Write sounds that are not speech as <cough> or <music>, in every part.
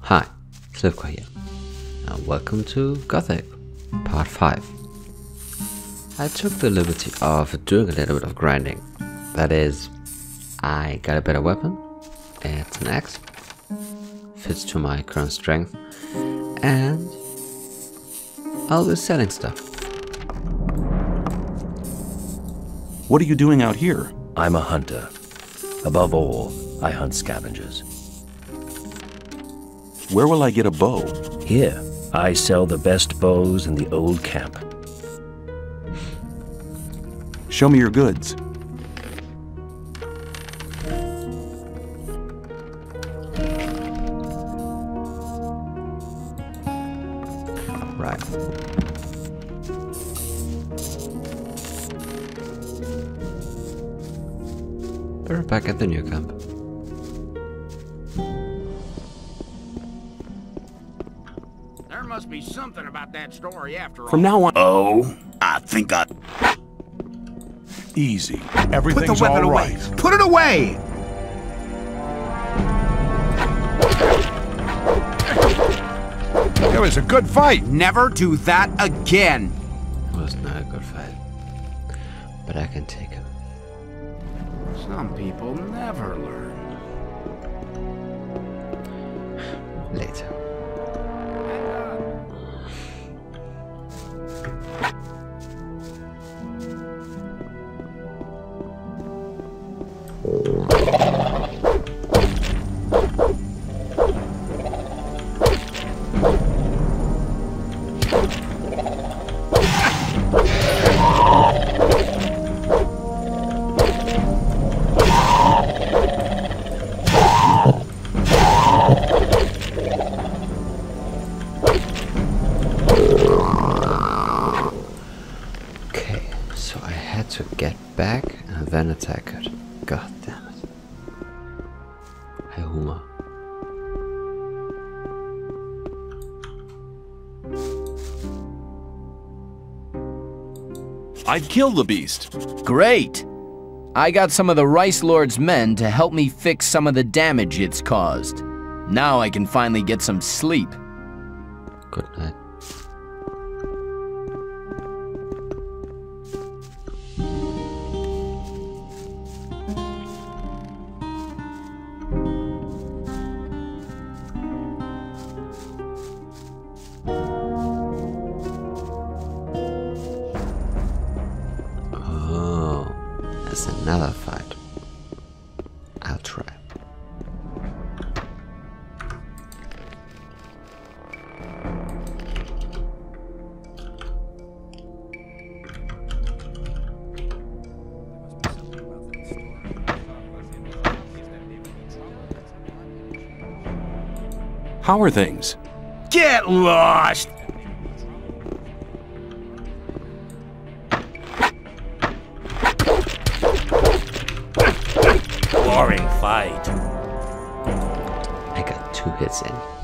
Hi, Slipcor here, and welcome to Gothic, Part 5. I took the liberty of doing a little bit of grinding. That is, I got a better weapon, it's an axe, fits to my current strength, and I'll be selling stuff. What are you doing out here? I'm a hunter. Above all, I hunt scavengers. Where will I get a bow? Here, I sell the best bows in the old camp. Show me your goods. That after all. From now on, Oh, I think I. Easy. Put Everything's the weapon all away. Put it away! It was a good fight. Never do that again. It was not a good fight. But I can take him. Some people never learn. later. I've killed the beast. Great! I got some of the Rice Lord's men to help me fix some of the damage it's caused. Now I can finally get some sleep. Good night. That's another fight. I'll try. How are things? Get lost! Boring fight. I got two hits in.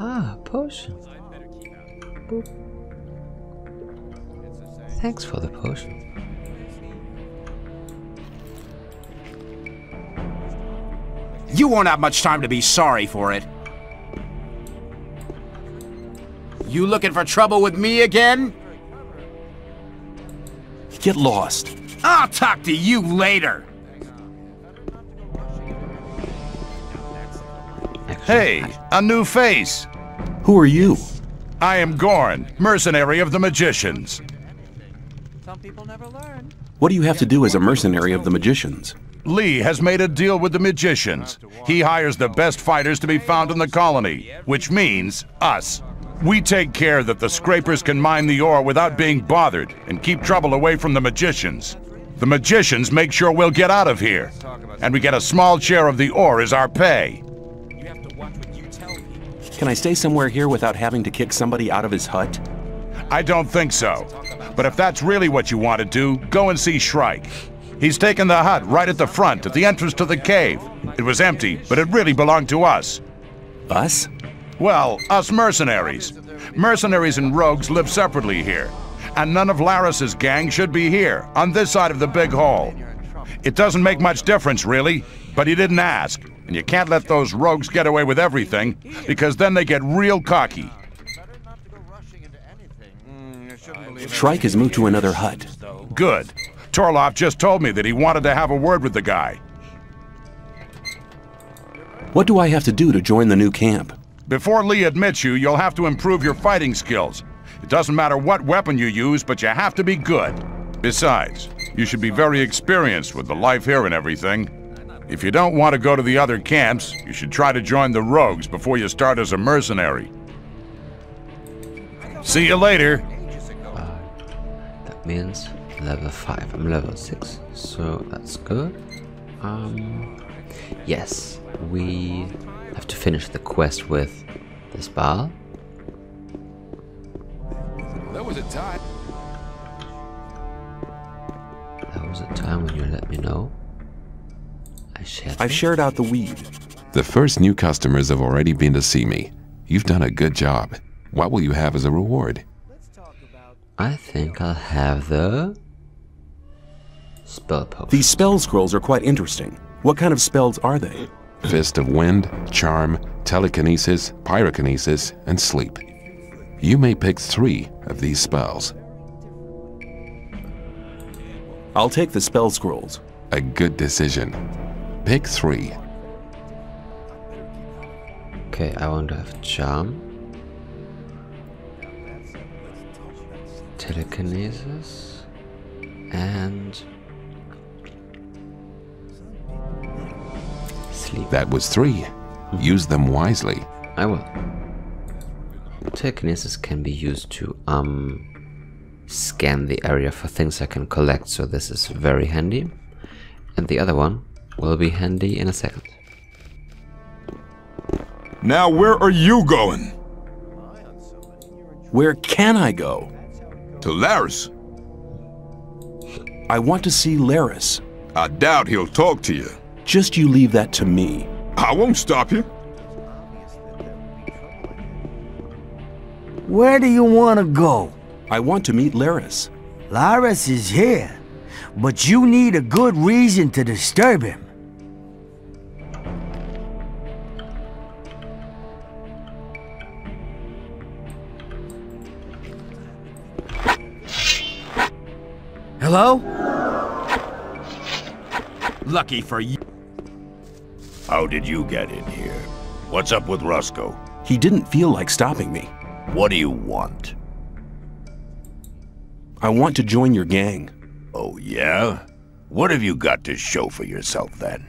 Ah, potion. Boop. Thanks for the potion. You won't have much time to be sorry for it. You looking for trouble with me again? Get lost. I'll talk to you later. Hey, a new face. Who are you? I am Gorn, mercenary of the magicians. What do you have to do as a mercenary of the magicians? Lee has made a deal with the magicians. He hires the best fighters to be found in the colony, which means us. We take care that the scrapers can mine the ore without being bothered and keep trouble away from the magicians. The magicians make sure we'll get out of here, and we get a small share of the ore as our pay. Can I stay somewhere here without having to kick somebody out of his hut? I don't think so. But if that's really what you want to do, go and see Shrike. He's taken the hut right at the front, at the entrance to the cave. It was empty, but it really belonged to us. Us? Well, us mercenaries. Mercenaries and rogues live separately here. And none of Lares's gang should be here, on this side of the big hall. It doesn't make much difference, really, but he didn't ask. And you can't let those rogues get away with everything, because then they get real cocky. Shrike has moved to another hut. Good. Torlof just told me that he wanted to have a word with the guy. What do I have to do to join the new camp? Before Lee admits you, you'll have to improve your fighting skills. It doesn't matter what weapon you use, but you have to be good. Besides, you should be very experienced with the life here and everything. If you don't want to go to the other camps, you should try to join the rogues before you start as a mercenary. See you later. That means level 5. I'm level 6, so that's good. Um, yes, we have to finish the quest with this bar. There was a time. There was a time when you let me know. I shared. I've shared out the weed. The first new customers have already been to see me. You've done a good job. What will you have as a reward? I think I'll have the spell potion. These spell scrolls are quite interesting. What kind of spells are they? Fist of Wind, Charm, Telekinesis, Pyrokinesis, and Sleep. You may pick three of these spells. I'll take the spell scrolls. A good decision. Pick three. Okay, I want to have charm. Telekinesis. And sleep. That was three. Use them wisely. I will. Telekinesis can be used to um scan the area for things I can collect, so this is very handy. And the other one will be handy in a second. Now where are you going? Where can I go? To Lares. I want to see Lares. I doubt he'll talk to you. Just you leave that to me. I won't stop you. Where do you want to go? I want to meet Lares. Lares is here, but you need a good reason to disturb him. Hello? Lucky for you. How did you get in here? What's up with Roscoe? He didn't feel like stopping me. What do you want? I want to join your gang. Oh, yeah? What have you got to show for yourself then?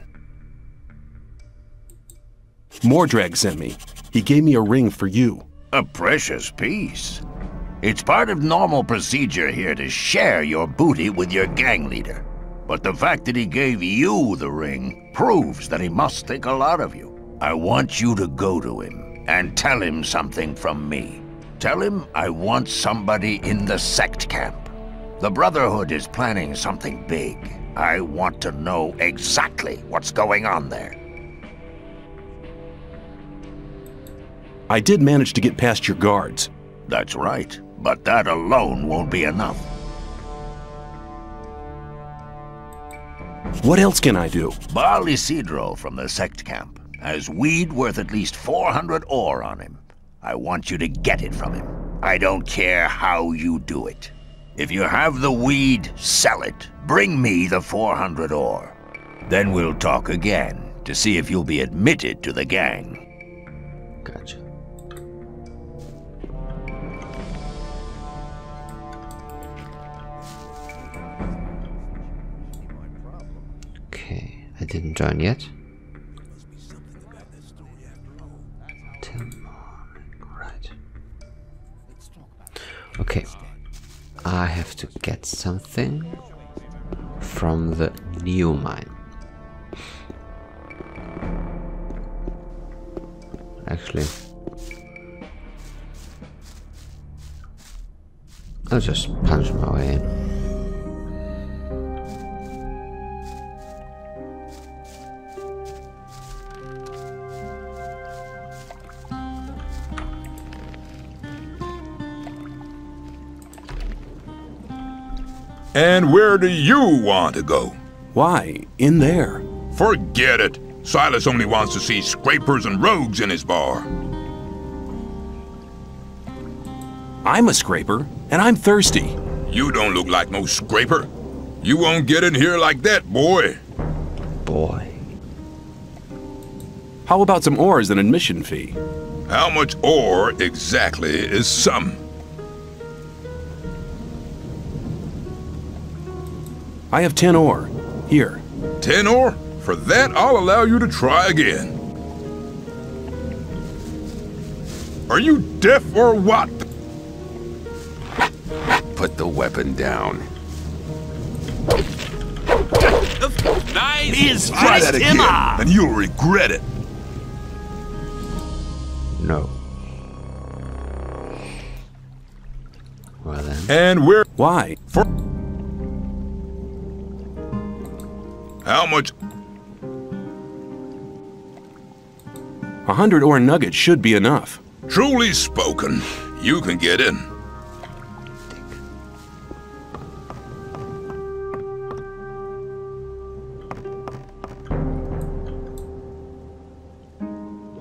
Mordrag sent me. He gave me a ring for you. A precious piece. It's part of normal procedure here to share your booty with your gang leader. But the fact that he gave you the ring proves that he must think a lot of you. I want you to go to him and tell him something from me. Tell him I want somebody in the sect camp. The Brotherhood is planning something big. I want to know exactly what's going on there. I did manage to get past your guards. That's right, but that alone won't be enough. What else can I do? Baal Isidro from the sect camp has weed worth at least 400 ore on him. I want you to get it from him. I don't care how you do it. If you have the weed, sell it. Bring me the 400 ore. Then we'll talk again to see if you'll be admitted to the gang. Gotcha. Okay, I didn't join yet. something from the new mine. Actually, I'll just punch my way in. And where do you want to go? Why? In there. Forget it. Silas only wants to see scrapers and rogues in his bar. I'm a scraper, and I'm thirsty. You don't look like no scraper. You won't get in here like that, boy. Boy. How about some ore as an admission fee? How much ore exactly is some? I have ten ore. Here. Ten ore? For that, I'll allow you to try again. Are you deaf or what? Put the weapon down. Nice! Try that again, and you'll regret it. No. Well then. And where? Why? For how much? A hundred ore nuggets should be enough. Truly spoken. You can get in.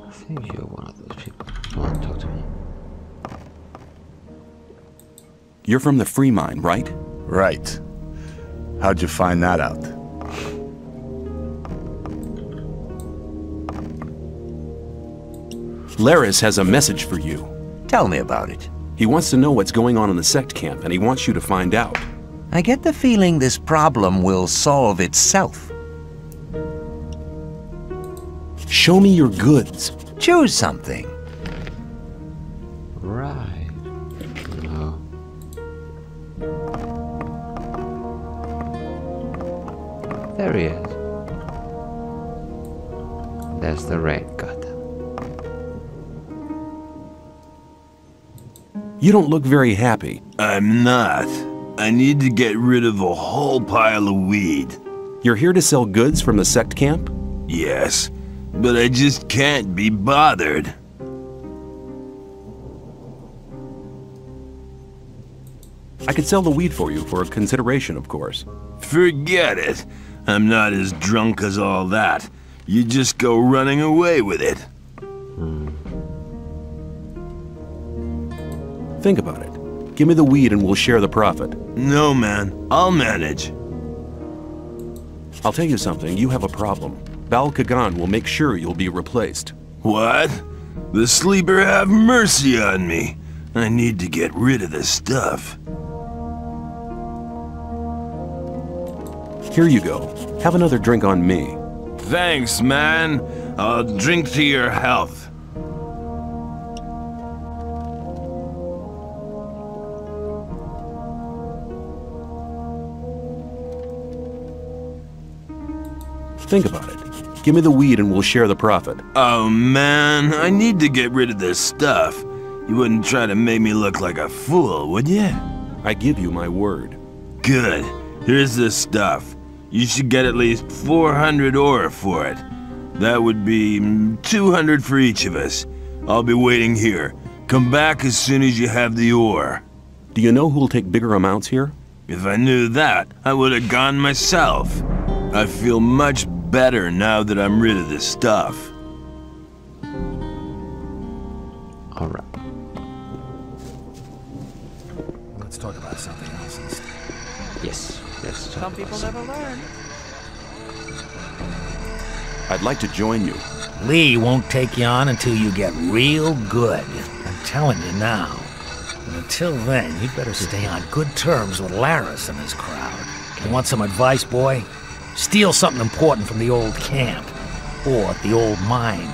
I think you're one of those people. Come on, talk to me. You're from the free mine, right? Right. How'd you find that out? Lares has a message for you. Tell me about it. He wants to know what's going on in the sect camp, and he wants you to find out. I get the feeling this problem will solve itself. Show me your goods. Choose something. Right. No. There he is. There's the rain. You don't look very happy. I'm not. I need to get rid of a whole pile of weed. You're here to sell goods from the sect camp? Yes, but I just can't be bothered. I could sell the weed for you for a consideration, of course. Forget it. I'm not as drunk as all that. You just go running away with it. Think about it. Give me the weed and we'll share the profit. No, man. I'll manage. I'll tell you something, you have a problem. Baal Kagan will make sure you'll be replaced. What? The sleeper have mercy on me. I need to get rid of this stuff. Here you go. Have another drink on me. Thanks, man. I'll drink to your health. Think about it. Give me the weed and we'll share the profit. Oh man, I need to get rid of this stuff. You wouldn't try to make me look like a fool, would you? I give you my word. Good. Here's the stuff. You should get at least 400 ore for it. That would be mm, 200 for each of us. I'll be waiting here. Come back as soon as you have the ore. Do you know who'll take bigger amounts here? If I knew that, I would have gone myself. I feel much better now that I'm rid of this stuff. Alright. Let's talk about something else instead. Yes. Let's Some people never learn. I'd like to join you. Lee won't take you on until you get real good. I'm telling you now. And until then, you'd better stay on good terms with Lares and his crowd. You want some advice, boy? Steal something important from the old camp. Or the old mine.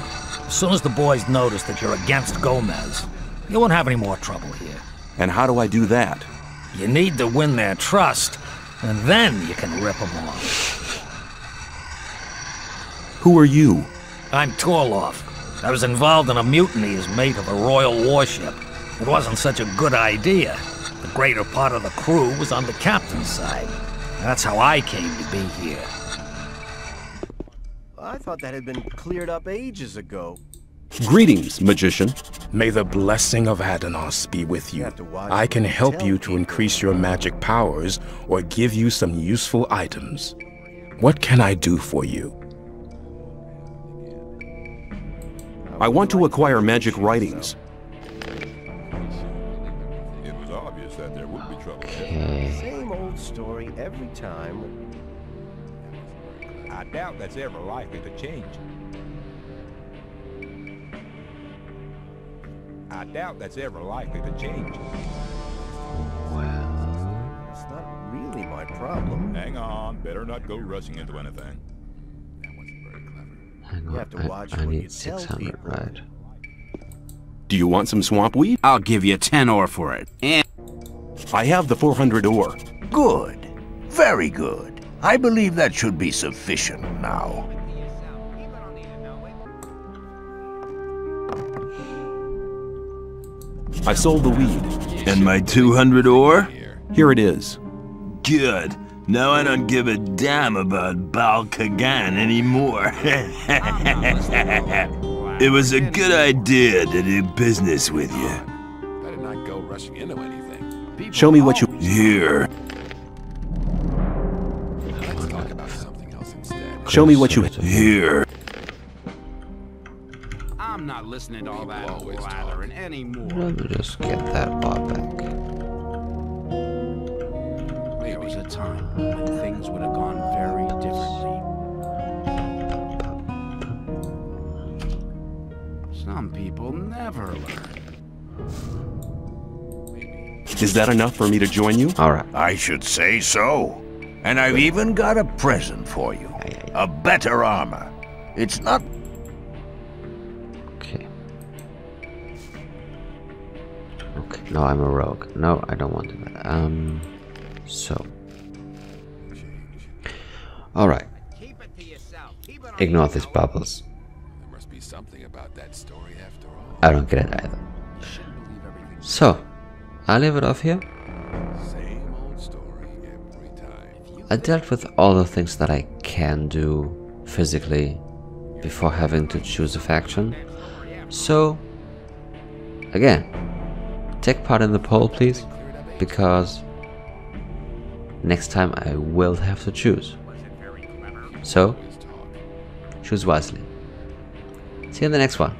As soon as the boys notice that you're against Gomez, you won't have any more trouble here. And how do I do that? You need to win their trust, and then you can rip them off. Who are you? I'm Torlof. I was involved in a mutiny as mate of a royal warship. It wasn't such a good idea. The greater part of the crew was on the captain's side. That's how I came to be here. I thought that had been cleared up ages ago. Greetings, magician. May the blessing of Adanos be with you. I can help you to increase your magic powers or give you some useful items. What can I do for you? I want to acquire magic writings. Story every time. I doubt that's ever likely to change. I doubt that's ever likely to change. Well, It's not really my problem. Hang on, better not go rushing into anything. hang You on. have to I- watch I, what you need tell 600, people. right? Do you want some swamp weed? I'll give you 10 ore for it. And I have the 400 ore. Good. Very good. I believe that should be sufficient now. I sold the weed. And my 200 ore? Here it is. Good. Now I don't give a damn about Baal Kagan anymore. <laughs> it was a good idea to do business with you. Better not go rushing into anything. Show me what you... Here. Show me what you... Here. I'm not listening to all that blathering anymore. Let me just get that bar back. There was a time when things would have gone very differently. Some people never learn. Is that enough for me to join you? All right. I should say so. And I've even got a present for you. A better armor. It's not Okay. Okay, no, I'm a rogue. No, I don't want to do that. Um, so. Alright. Ignore these bubbles. There must be something about that story after all. I don't get it either. So, I'll leave it off here. I dealt with all the things that I can do physically before having to choose a faction. So, again, take part in the poll, please, because next time I will have to choose. So, choose wisely. See you in the next one.